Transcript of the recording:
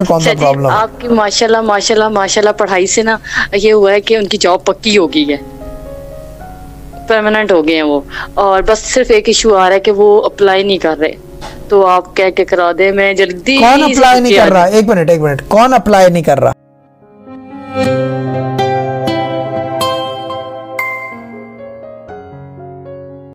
कौन सा प्रॉब्लम आपकी माशाल्लाह माशाल्लाह माशाल्लाह पढ़ाई से ना ये हुआ है कि उनकी जॉब पक्की हो गई है। परमानेंट हो गए हैं वो। और बस सिर्फ़ एक इशू आ रहा है कि वो अप्लाई नहीं कर रहे। तो आप क्या क्या करा दे? मैं जल्दी कौन अप्लाई नहीं कर रहा? एक मिनट एक मिनट कौन अप्लाई नहीं कर रहा?